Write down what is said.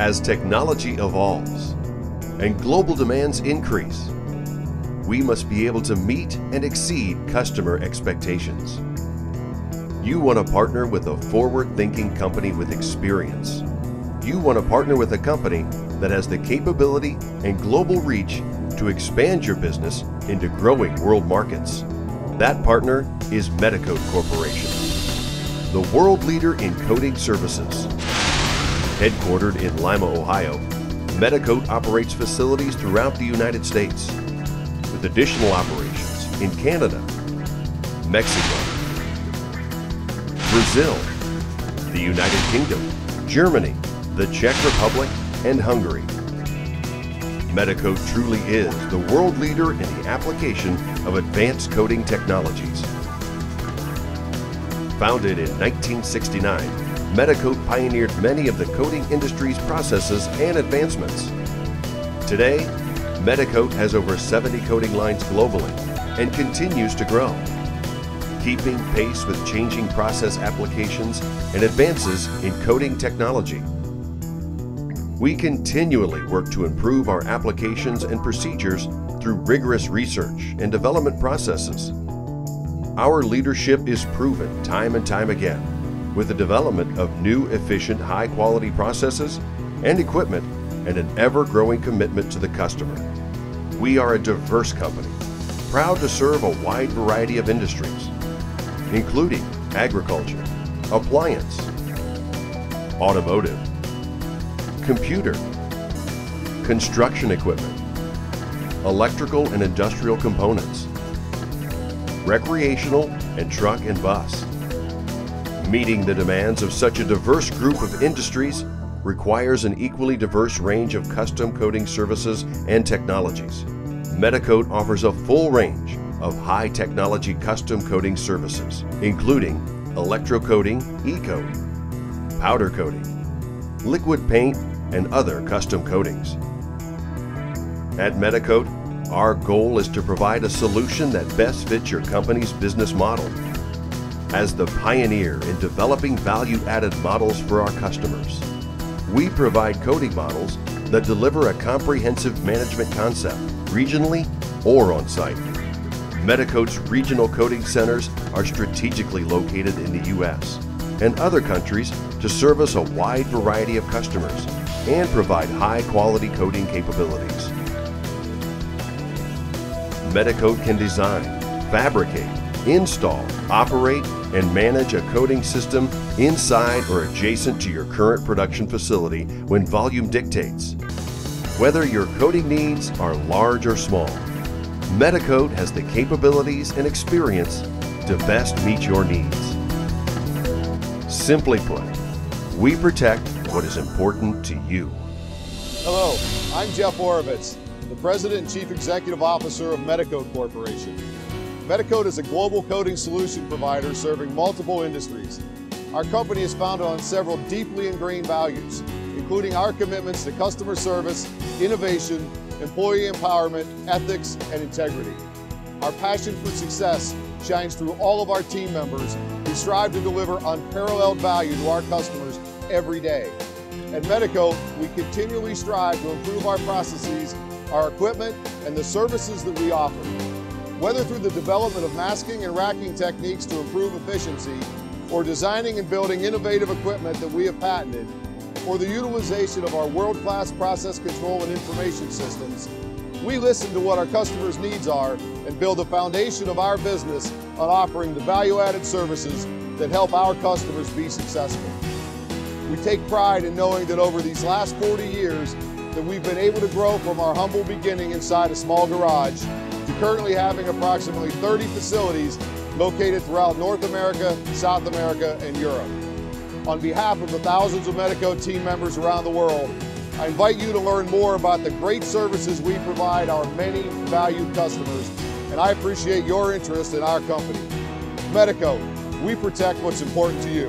As technology evolves and global demands increase, we must be able to meet and exceed customer expectations. You want to partner with a forward-thinking company with experience. You want to partner with a company that has the capability and global reach to expand your business into growing world markets. That partner is MetoKote Corporation, the world leader in coating services. Headquartered in Lima, Ohio, MetoKote operates facilities throughout the United States, with additional operations in Canada, Mexico, Brazil, the United Kingdom, Germany, the Czech Republic, and Hungary. MetoKote truly is the world leader in the application of advanced coating technologies. Founded in 1969, MetoKote pioneered many of the coating industry's processes and advancements. Today, MetoKote has over 70 coating lines globally and continues to grow, keeping pace with changing process applications and advances in coating technology. We continually work to improve our applications and procedures through rigorous research and development processes. Our leadership is proven time and time again with the development of new, efficient, high quality processes and equipment and an ever growing commitment to the customer. We are a diverse company, proud to serve a wide variety of industries, including agriculture, appliance, automotive, computer, construction equipment, electrical and industrial components, recreational and truck and bus. Meeting the demands of such a diverse group of industries requires an equally diverse range of custom coating services and technologies. MetoKote offers a full range of high technology custom coating services, including electrocoating, e-coat, powder coating, liquid paint, and other custom coatings. At MetoKote, our goal is to provide a solution that best fits your company's business model. As the pioneer in developing value-added models for our customers, we provide coating models that deliver a comprehensive management concept, regionally or on site. MetoKote's regional coating centers are strategically located in the U.S. and other countries to service a wide variety of customers and provide high quality coating capabilities. MetoKote can design, fabricate, install, operate, and manage a coating system inside or adjacent to your current production facility when volume dictates. Whether your coating needs are large or small, MetoKote has the capabilities and experience to best meet your needs. Simply put, we protect what is important to you. Hello, I'm Jeff Oravitz, the President and Chief Executive Officer of MetoKote Corporation. MetoKote is a global coating solution provider serving multiple industries. Our company is founded on several deeply ingrained values, including our commitments to customer service, innovation, employee empowerment, ethics, and integrity. Our passion for success shines through all of our team members who strive to deliver unparalleled value to our customers every day. At MetoKote, we continually strive to improve our processes, our equipment, and the services that we offer. Whether through the development of masking and racking techniques to improve efficiency, or designing and building innovative equipment that we have patented, or the utilization of our world-class process control and information systems, we listen to what our customers' needs are and build the foundation of our business on offering the value-added services that help our customers be successful. We take pride in knowing that over these last 40 years that we've been able to grow from our humble beginning inside a small garage to currently having approximately 30 facilities located throughout North America, South America, and Europe. On behalf of the thousands of MetoKote team members around the world, I invite you to learn more about the great services we provide our many valued customers, and I appreciate your interest in our company. MetoKote, we protect what's important to you.